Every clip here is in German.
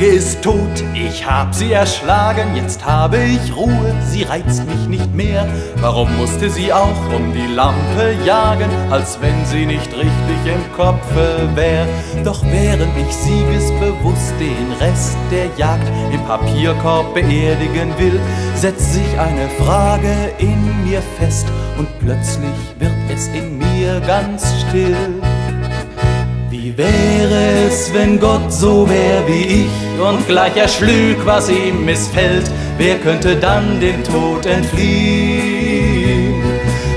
ist tot, ich hab sie erschlagen, jetzt habe ich Ruhe, sie reizt mich nicht mehr. Warum musste sie auch um die Lampe jagen, als wenn sie nicht richtig im Kopfe wär? Doch während ich siegesbewusst den Rest der Jagd im Papierkorb beerdigen will, setzt sich eine Frage in mir fest und plötzlich wird es in mir ganz still. Wie wäre es, wenn Gott so wär wie ich und gleich erschlüg, was ihm missfällt? Wer könnte dann dem Tod entfliehen?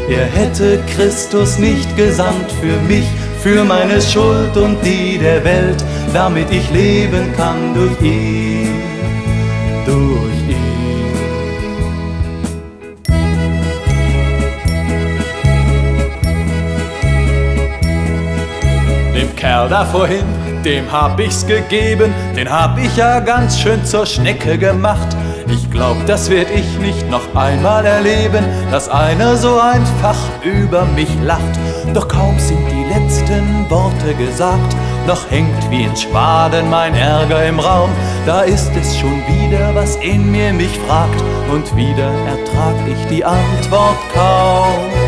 Er hätte Christus nicht gesandt für mich, für meine Schuld und die der Welt, damit ich leben kann durch ihn, durch ihn. Dem Kerl da vorhin, dem hab ich's gegeben, den hab ich ja ganz schön zur Schnecke gemacht. Ich glaub, das werd ich nicht noch einmal erleben, dass einer so einfach über mich lacht. Doch kaum sind die letzten Worte gesagt, noch hängt wie in Schwaden mein Ärger im Raum. Da ist es schon wieder, was in mir mich fragt, und wieder ertrag ich die Antwort kaum.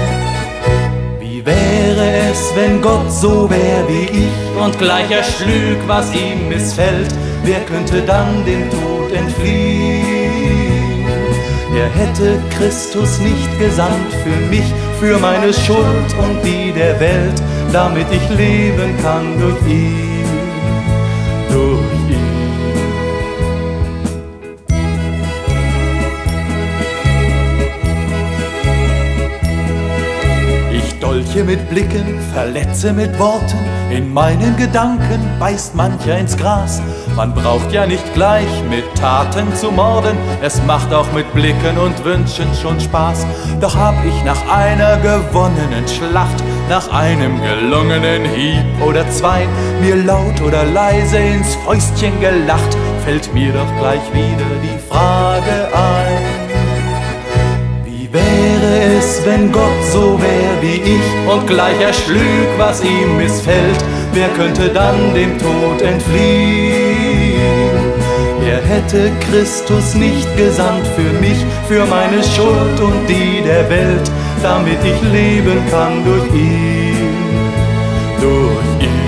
Wenn Gott so wär wie ich und gleich erschlüg, was ihm missfällt? Wer könnte dann dem Tod entfliehen? Er hätte Christus nicht gesandt für mich, für meine Schuld und die der Welt, damit ich leben kann durch ihn, dolche mit Blicken, verletze mit Worten, in meinen Gedanken beißt mancher ins Gras. Man braucht ja nicht gleich mit Taten zu morden, es macht auch mit Blicken und Wünschen schon Spaß. Doch hab ich nach einer gewonnenen Schlacht, nach einem gelungenen Hieb oder zwei, mir laut oder leise ins Fäustchen gelacht, fällt mir doch gleich wieder die Frage ein. Wenn Gott so wär wie ich und gleich erschlüg, was ihm missfällt? Wer könnte dann dem Tod entfliehen? Er hätte Christus nicht gesandt für mich, für meine Schuld und die der Welt, damit ich leben kann durch ihn, durch ihn.